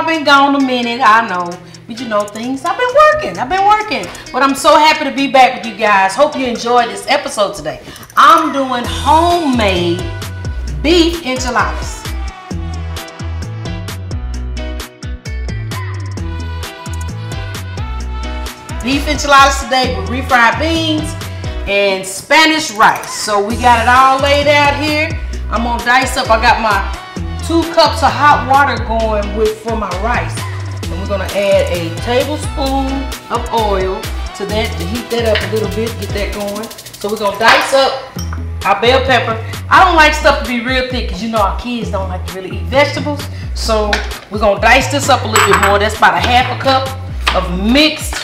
I've been gone a minute, I know. But you know things, I've been working, I've been working. But I'm so happy to be back with you guys. Hope you enjoyed this episode today. I'm doing homemade beef enchiladas. Beef enchiladas today with refried beans and Spanish rice. So we got it all laid out here. I'm gonna dice up, I got my two cups of hot water going with for my rice. And we're gonna add a tablespoon of oil to that to heat that up a little bit, get that going. So we're gonna dice up our bell pepper. I don't like stuff to be real thick because you know our kids don't like to really eat vegetables. So we're gonna dice this up a little bit more. That's about a half a cup of mixed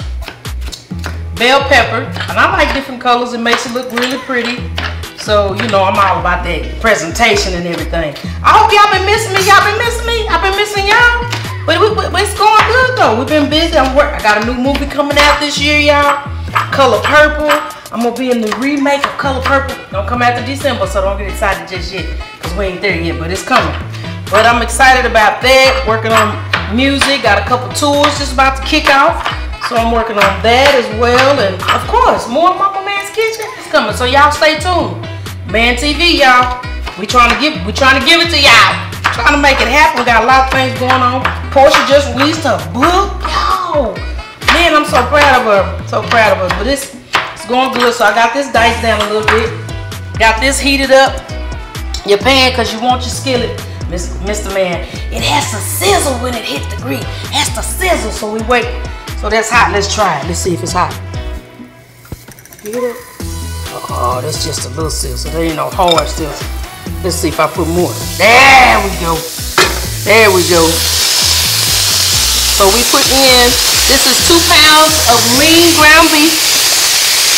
bell pepper. And I like different colors. It makes it look really pretty. So, you know, I'm all about that presentation and everything. I hope y'all been missing me. Y'all been missing me. I've been missing y'all. But, we, it's going good, though. We've been busy. I'm work. I got a new movie coming out this year, y'all. Color Purple. I'm going to be in the remake of Color Purple. Don't come after December, so don't get excited just yet. Because we ain't there yet, but it's coming. But I'm excited about that. Working on music. Got a couple tours just about to kick off. So I'm working on that as well. And of course, more Mama Mann's Kitchen is coming. So y'all stay tuned. Mann TV, y'all. We trying to give we trying to give it to y'all. Trying to make it happen. We got a lot of things going on. Portia just released her book. Man, I'm so proud of her. So proud of her. But it's it's going good. So I got this diced down a little bit. Got this heated up. Your pan, cause you want your skillet. Mr. Mann, it has to sizzle when it hit the grill. It has to sizzle, so we wait so that's hot. Let's try it. Let's see if it's hot. You it? Oh, that's just a little sizzle. So there ain't no hard sizzle. Let's see if I put more. There we go. There we go. So we put in, this is two pounds of lean ground beef.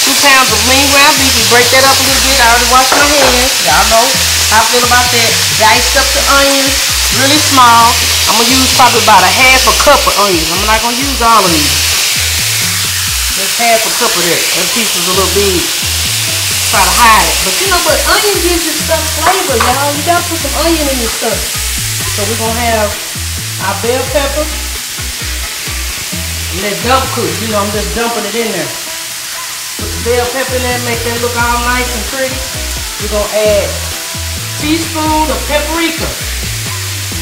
Two pounds of lean ground beef. We break that up a little bit. I already washed my hands. Y'all know how I feel about that. Diced up the onions really small. I'm gonna use probably about a half a cup of onions. I'm not gonna use all of these. Just half a cup of that. That piece is a little big. Try to hide it. But you know what? Onion gives your stuff flavor, y'all. You gotta put some onion in your stuff. So we're gonna have our bell pepper. And that dump cook. You know, I'm just dumping it in there. Put the bell pepper in there, make that look all nice and pretty. We're gonna add teaspoon of paprika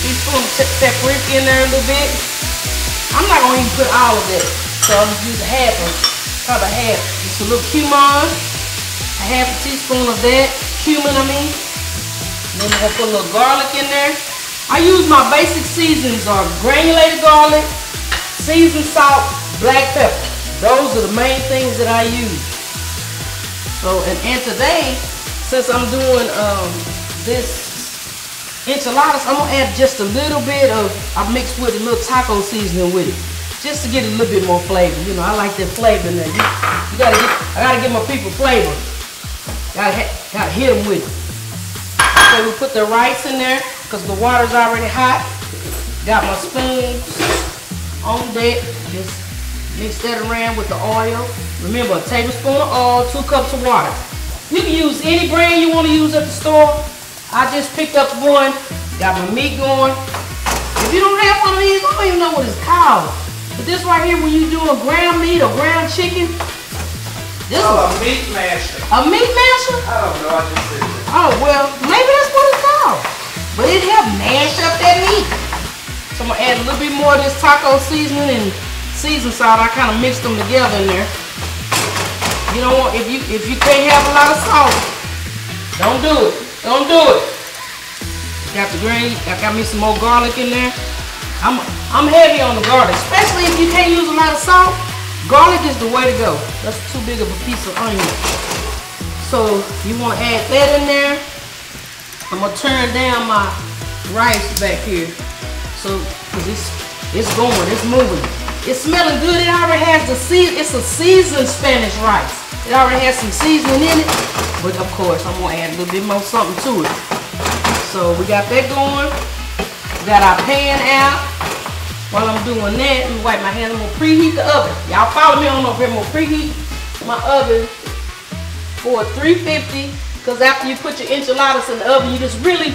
teaspoon of paprika in there a little bit. I'm not gonna even put all of it. So I'm use a half of, it. probably half. Just a little cumin, a half a teaspoon of that, cumin I mean. then I'm gonna put a little garlic in there. I use my basic seasonings are granulated garlic, seasoned salt, black pepper. Those are the main things that I use. So, and, and today, since I'm doing um, this enchiladas, I'm gonna add just a little bit of, I mixed with a little taco seasoning with it. Just to get a little bit more flavor. You know, I like that flavor in there. You, you gotta get, I gotta give my people flavor. Gotta, gotta hit them with it. So we put the rice in there, because the water's already hot. Got my spoon on deck. Just mix that around with the oil. Remember, a tablespoon of oil, two cups of water. You can use any brand you want to use at the store. I just picked up one, got my meat going. If you don't have one of these, I don't even know what it's called. But this right here, when you're doing ground meat or ground chicken, this oh, a meat masher. A meat masher? I don't know, I just said that. Oh, well, maybe that's what it's called. But it helps mash up that meat. So I'm gonna add a little bit more of this taco seasoning and season salt. I kind of mixed them together in there. You don't want, if you if you can't have a lot of salt, don't do it. Don't do it. Got the green. I got me some more garlic in there. I'm I'm heavy on the garlic, especially if you can't use a lot of salt. Garlic is the way to go. That's too big of a piece of onion. So you want to add that in there. I'm gonna turn down my rice back here. So cause it's it's going, it's moving. It's smelling good. It already has the season. It's a seasoned Spanish rice. It already has some seasoning in it. But of course, I'm gonna add a little bit more something to it. So we got that going. Got our pan out. While I'm doing that, me wipe my hands. I'm gonna preheat the oven. Y'all follow me on over here. I'm gonna preheat my oven for 350. Because after you put your enchiladas in the oven, you just really,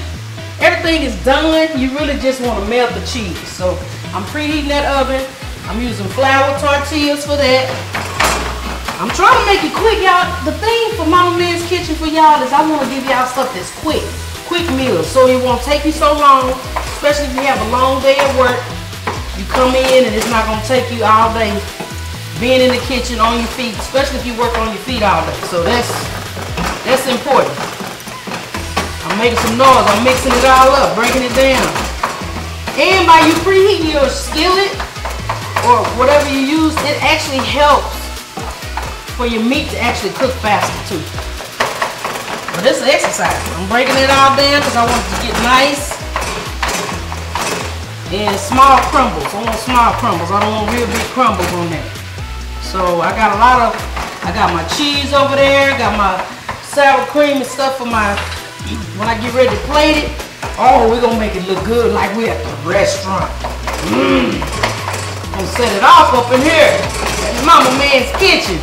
everything is done, you really just want to melt the cheese. So I'm preheating that oven. I'm using flour tortillas for that. I'm trying to make it quick, y'all. The thing for Mama Mann's Kitchen for y'all is I want to give y'all stuff that's quick. Quick meals. So it won't take you so long, especially if you have a long day at work. You come in and it's not to take you all day being in the kitchen on your feet, especially if you work on your feet all day. So that's that's important. I'm making some noise. I'm mixing it all up, breaking it down. And by you preheating your skillet or whatever you use, it actually helps for your meat to actually cook faster too. But this is exercise. I'm breaking it all down because I want it to get nice and small crumbles. I want small crumbles. I don't want real big crumbles on there. So I got a lot of, I got my cheese over there, got my sour cream and stuff for my, when I get ready to plate it, oh, we're gonna make it look good like we at the restaurant. Mmm. Gonna set it off up in here Mama Mann's kitchen.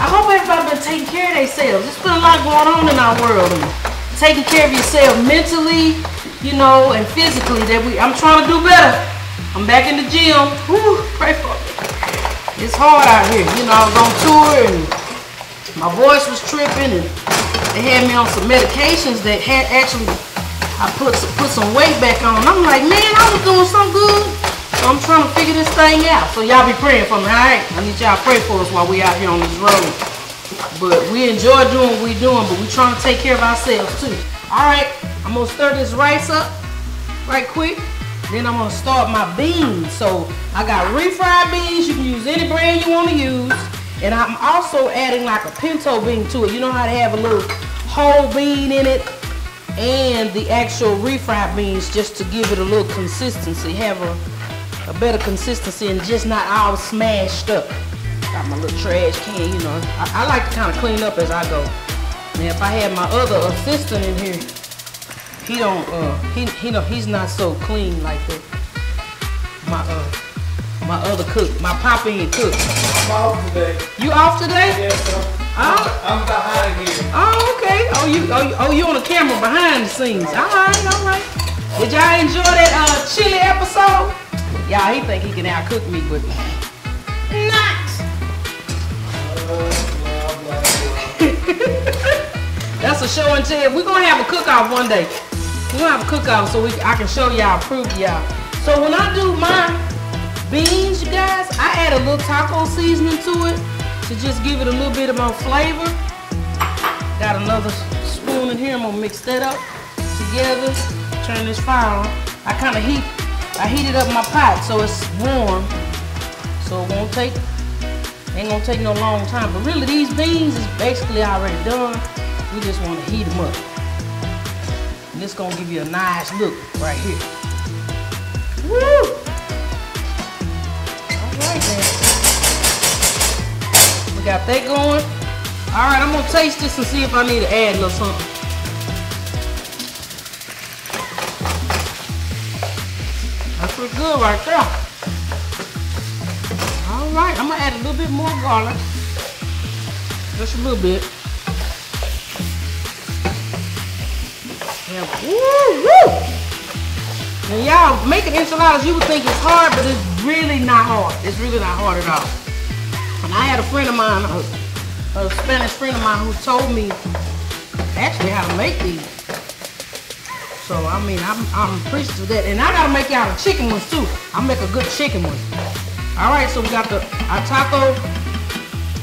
I hope everybody been taking care of themselves. There's been a lot going on in our world. Taking care of yourself mentally, you know, and physically. That we, I'm trying to do better. I'm back in the gym. Woo, pray for me. It's hard out here. You know, I was on tour and my voice was tripping and they had me on some medications that had actually, I put put some weight back on. I'm like, man, I was doing so good. So I'm trying to figure this thing out. So y'all be praying for me, all right? I need y'all to pray for us while we out here on this road. But we enjoy doing what we doing, but we trying to take care of ourselves too. All right, I'm gonna stir this rice up right quick. Then I'm gonna start my beans. So I got refried beans. You can use any brand you wanna use. And I'm also adding like a pinto bean to it. You know how to have a little whole bean in it and the actual refried beans just to give it a little consistency. Have a, a better consistency and just not all smashed up. Got my little trash can, you know. I, I like to kind of clean up as I go. Now if I had my other assistant in here, he don't uh he he know he's not so clean like that. My uh my other cook, my and cook. I'm off today. You off today? Yes, sir. Oh, I'm behind here. oh okay. Oh you oh, you- oh you on the camera behind the scenes. Alright, alright. Did y'all enjoy that uh chili episode? Y'all he think he can out cook me, but not. Blah. That's a show and tell. We're gonna have a cook-off one day. We're gonna have a cook-off so we I can show y'all, prove y'all. So when I do my beans, you guys, I add a little taco seasoning to it to just give it a little bit of more flavor. Got another spoon in here. I'm gonna mix that up together. Turn this fire on. I kind of heat. I heated up my pot so it's warm. So it won't take Ain't gonna take no long time, but really these beans is basically already done. We just wanna heat them up. And this gonna give you a nice look right here. Woo! All right then. We got that going. All right, I'm gonna taste this and see if I need to add a little something. That's pretty good right there. All right, I'm gonna add a little bit more garlic. Just a little bit. Yeah, woo, woo. Now y'all, making enchiladas, you would think it's hard, but it's really not hard. It's really not hard at all. And I had a friend of mine, a, a Spanish friend of mine who told me actually how to make these. So, I mean, I'm, I'm appreciative of that. And I gotta make y'all the chicken ones too. I'll make a good chicken one. All right, so we got the our taco,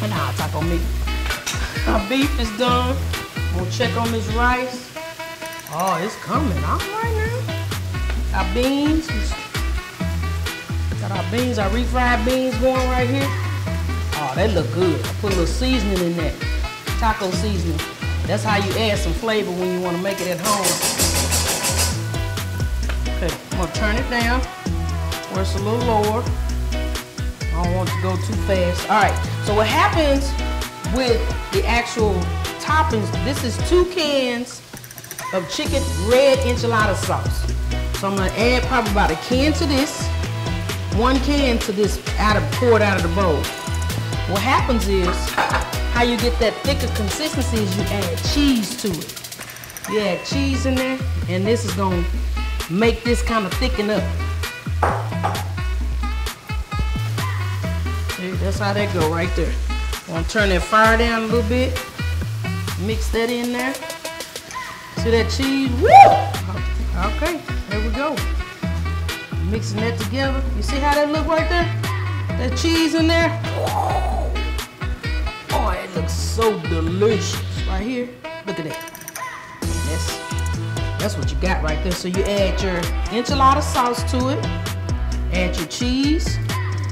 and our taco meat. Our beef is done. We'll check on this rice. Oh, it's coming. All right now. Our beans. Got our beans, our refried beans going right here. Oh, they look good. I put a little seasoning in that. Taco seasoning. That's how you add some flavor when you want to make it at home. Okay, I'm gonna turn it down where it's a little lower. I don't want to go too fast. All right, so what happens with the actual toppings, this is two cans of chicken red enchilada sauce. So I'm gonna add probably about a can to this, one can to this out of poured out of the bowl. What happens is, how you get that thicker consistency is you add cheese to it. You add cheese in there, and this is gonna make this kind of thicken up. See, that's how that go right there. I'm Gonna turn that fire down a little bit. Mix that in there. See that cheese? Woo! Okay, there we go. Mixing that together. You see how that look right there? That cheese in there. Oh, it looks so delicious right here. Look at that. That's that's what you got right there. So you add your enchilada sauce to it. Add your cheese.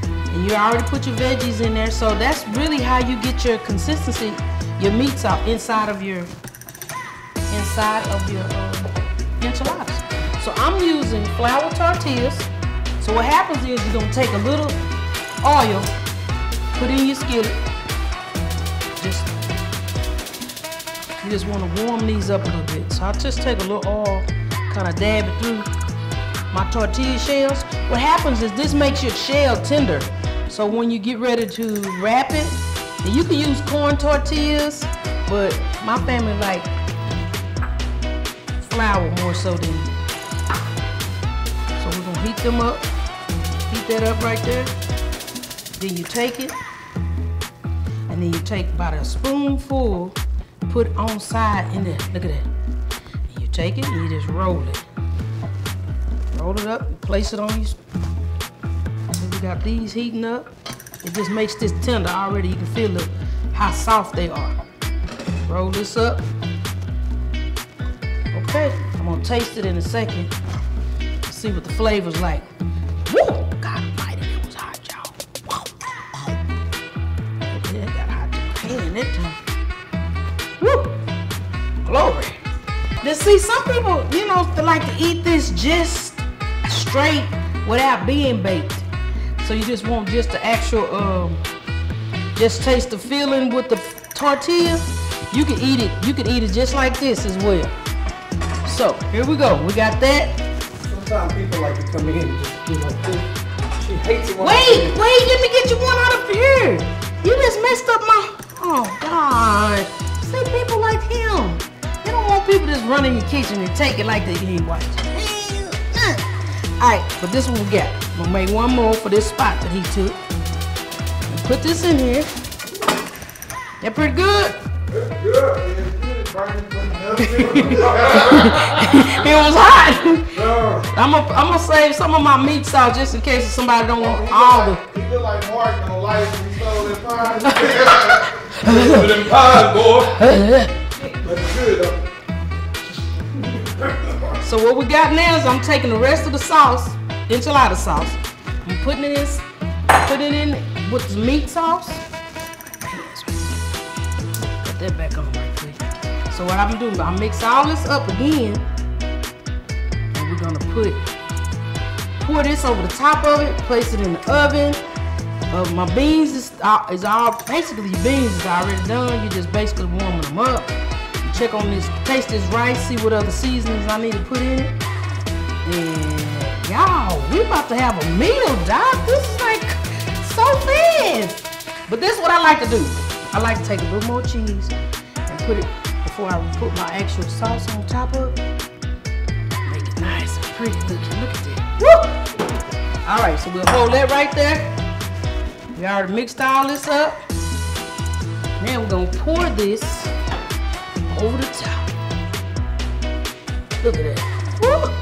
And you already put your veggies in there. So that's really how you get your consistency, your meats out inside of your inside of your uh, enchiladas. So I'm using flour tortillas. So what happens is you're gonna take a little oil, put in your skillet. Just you just want to warm these up a little bit. So I'll just take a little oil, kind of dab it through my tortilla shells. What happens is this makes your shell tender. So when you get ready to wrap it, you can use corn tortillas, but my family like flour more so than. So we're gonna heat them up, heat that up right there. Then you take it, and then you take about a spoonful, put on side in there. Look at that. And you take it and you just roll it. Roll it up, place it on your. So we got these heating up. It just makes this tender already. You can feel it, how soft they are. Roll this up. I'm gonna taste it in a second. See what the flavor's like. Woo! God almighty, it was hot, y'all. Wow. Okay, it got hot hand that time. Woo! Glory. Now see, some people, you know, like to eat this just straight without being baked. So you just want just the actual, um, just taste the filling with the tortilla. You can eat it. You can eat it just like this as well. So here we go. We got that. Sometimes people like to come in and just, you know, this. She hates it when Wait, wait. Let me get you one out of here. You just messed up my. Oh God. See, people like him. They don't want people just running in your kitchen and take it like they ain't watching. Uh. All right, but this one we got. I'm gonna make one more for this spot that he took. Put this in here. That pretty good? in. Good, it's good. It's burning, burning, It was hot. I'm gonna I'm gonna save some of my meat sauce just in case somebody don't want all the. He look like Mark on life when he stole that pie. With them pies, boy. But it's good though. So what we got now is I'm taking the rest of the sauce, enchilada sauce. I'm putting it in, putting it in with the meat sauce. Put that back on. So what I'm doing, I mix all this up again, and we're gonna put pour this over the top of it, place it in the oven. Uh, my beans is, uh, is all basically beans is already done. You just basically warming them up. You check on this, taste this rice, see what other seasonings I need to put in it. And y'all, we about to have a meal, doc. This is like so fast. But this is what I like to do. I like to take a little more cheese and put it before I put my actual sauce on top of. Make it nice and pretty looking. Look at that. Woo! All right, so we'll hold that right there. We already mixed all this up. Now we're gonna pour this over the top. Look at that. Woo!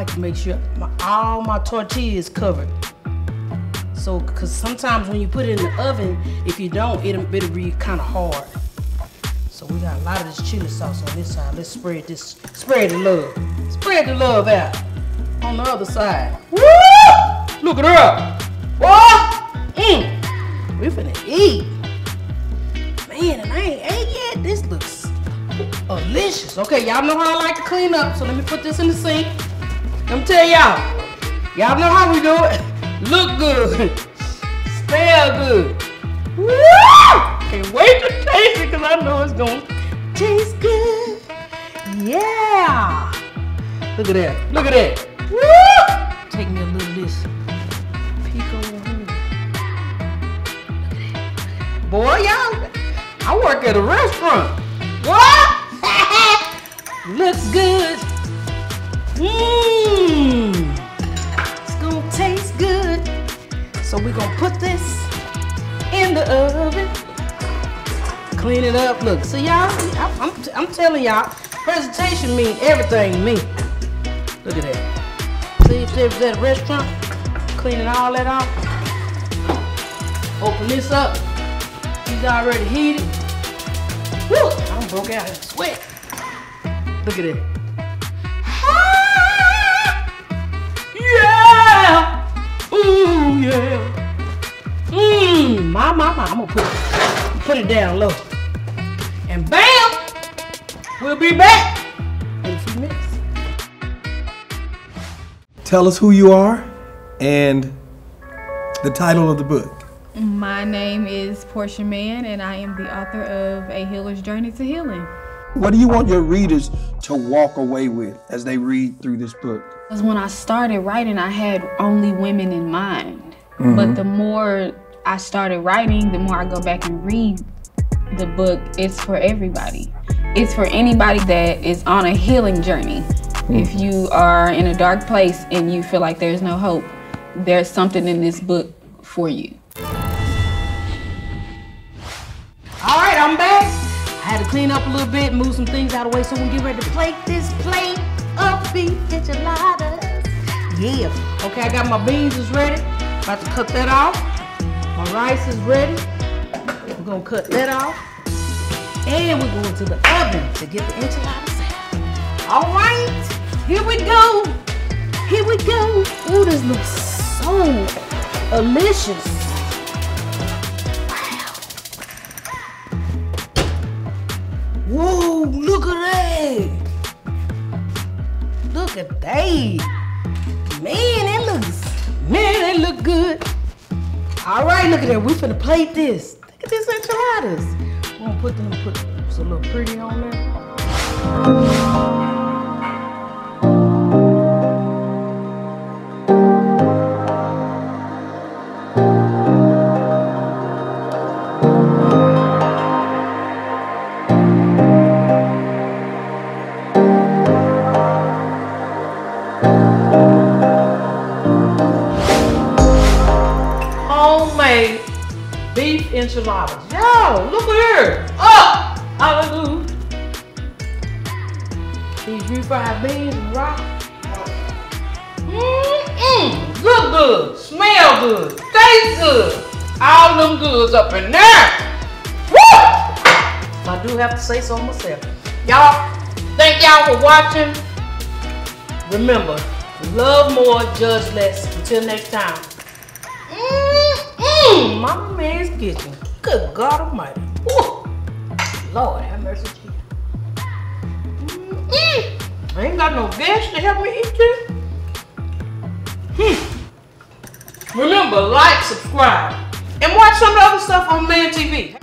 I like to make sure my, all my tortilla is covered. So, cause sometimes when you put it in the oven, if you don't, it'll, it'll be kind of hard. So we got a lot of this chili sauce on this side. Let's spread this, spread the love. Spread the love out on the other side. Woo! Look at her. What? Mm. We finna eat. Man, and I ain't ate yet. This looks delicious. Okay, y'all know how I like to clean up, so let me put this in the sink. Let me tell y'all. Y'all know how we do it. Look good. Smell good. Woo! Can't wait to taste it because I know it's gonna taste good. Yeah. Look at that. Look at that. Woo! Take me a little of this pico. Boy, y'all, I work at a restaurant. What? Looks good. Mmm. We're gonna put this in the oven. Clean it up. Look, so y'all, I'm, I'm, telling y'all, presentation mean everything to me. Look at that. See if there's that restaurant, cleaning all that off. Open this up. He's already heated. Woo! I'm broke out in sweat. Look at it. Ah, yeah! Ooh, yeah. My, my, my. I'm gonna put it, put it down low. And bam! We'll be back in a few minutes. Tell us who you are and the title of the book. My name is Portia Mann, and I am the author of A Healer's Journey to Healing. What do you want your readers to walk away with as they read through this book? Because when I started writing, I had only women in mind. Mm-hmm. But the more I started writing, the more I go back and read the book, it's for everybody. It's for anybody that is on a healing journey. Hmm. If you are in a dark place and you feel like there's no hope, there's something in this book for you. All right, I'm back. I had to clean up a little bit, move some things out of the way so we can get ready to plate this plate of beef enchiladas. Yeah. Okay, I got my beans is ready. About to cut that off. My rice is ready. We're gonna cut that off. And we're going to the oven to get the enchiladas out. All right, here we go. Here we go. Ooh, this looks so delicious. Whoa, look at that. Look at that. Man, it looks, man, it look good. All right, look at that. We finna plate this. Look at this enchiladas. We're gonna put them, put some little pretty on there. I do have to say so myself. Y'all, thank y'all for watching. Remember, love more, judge less. Until next time. Mmm, Mama Mann's Kitchen. Good God Almighty. Woo. Lord have mercy, Jesus. Mm-mm. I ain't got no guests to help me eat this. Hmm. Remember, like, subscribe, and watch some of the other stuff on Mann TV.